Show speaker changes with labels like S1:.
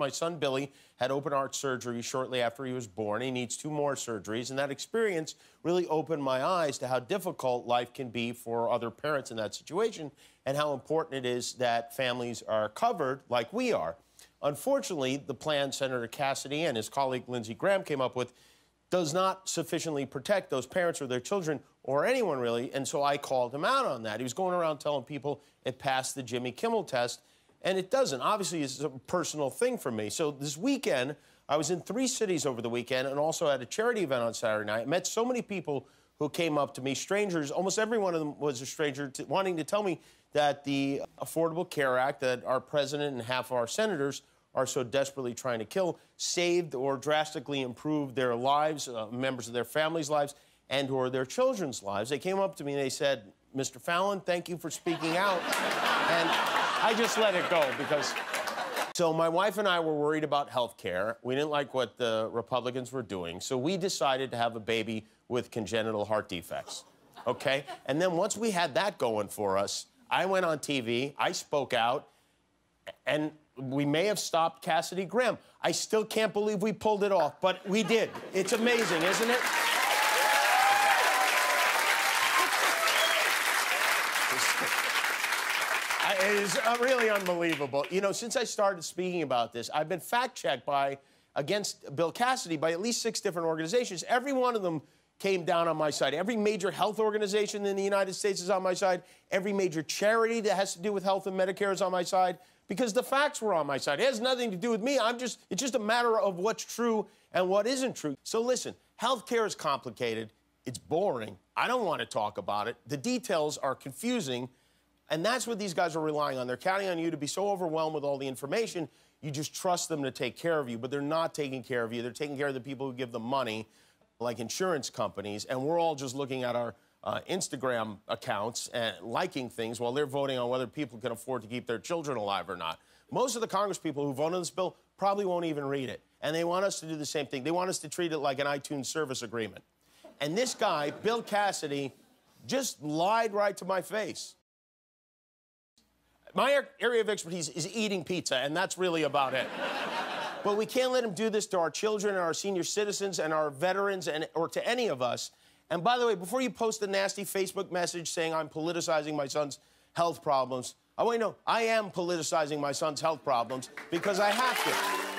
S1: My son Billy had open heart surgery shortly after he was born. He needs two more surgeries, and that experience really opened my eyes to how difficult life can be for other parents in that situation and how important it is that families are covered like we are. Unfortunately, the plan Senator Cassidy and his colleague Lindsey Graham came up with does not sufficiently protect those parents or their children or anyone really. And so I called him out on that. He was going around telling people it passed the Jimmy Kimmel test, and it doesn't. Obviously, it's a personal thing for me. So this weekend, I was in three cities over the weekend and also at a charity event on Saturday night. I met so many people who came up to me, strangers. Almost every one of them was a stranger, to, wanting to tell me that the Affordable Care Act that our president and half of our senators are so desperately trying to kill saved or drastically improved their lives, uh, members of their families' lives, and or their children's lives. They came up to me and they said, Mr. Fallon, thank you for speaking out. and I just let it go because. So my wife and I were worried about health care. We didn't like what the Republicans were doing. So we decided to have a baby with congenital heart defects. Okay? And then once we had that going for us, I went on TV, I spoke out, and we may have stopped Cassidy Graham. I still can't believe we pulled it off, but we did. It's amazing, isn't it? Is uh, really unbelievable. You know, since I started speaking about this, I've been fact checked by against Bill Cassidy by at least six different organizations. Every one of them came down on my side. Every major health organization in the United States is on my side. Every major charity that has to do with health and Medicare is on my side because the facts were on my side. It has nothing to do with me. I'm just it's just a matter of what's true and what isn't true. So listen, healthcare is complicated. It's boring. I don't want to talk about it. The details are confusing. And that's what these guys are relying on. They're counting on you to be so overwhelmed with all the information, you just trust them to take care of you, but they're not taking care of you. They're taking care of the people who give them money, like insurance companies, and we're all just looking at our uh, Instagram accounts and liking things while they're voting on whether people can afford to keep their children alive or not. Most of the Congress people who vote on this bill probably won't even read it. And they want us to do the same thing. They want us to treat it like an iTunes service agreement. And this guy, Bill Cassidy, just lied right to my face. My area of expertise is eating pizza, and that's really about it. but we can't let him do this to our children and our senior citizens and our veterans and or to any of us. And by the way, before you post a nasty Facebook message saying I'm politicizing my son's health problems, I want you to know I am politicizing my son's health problems because I have to.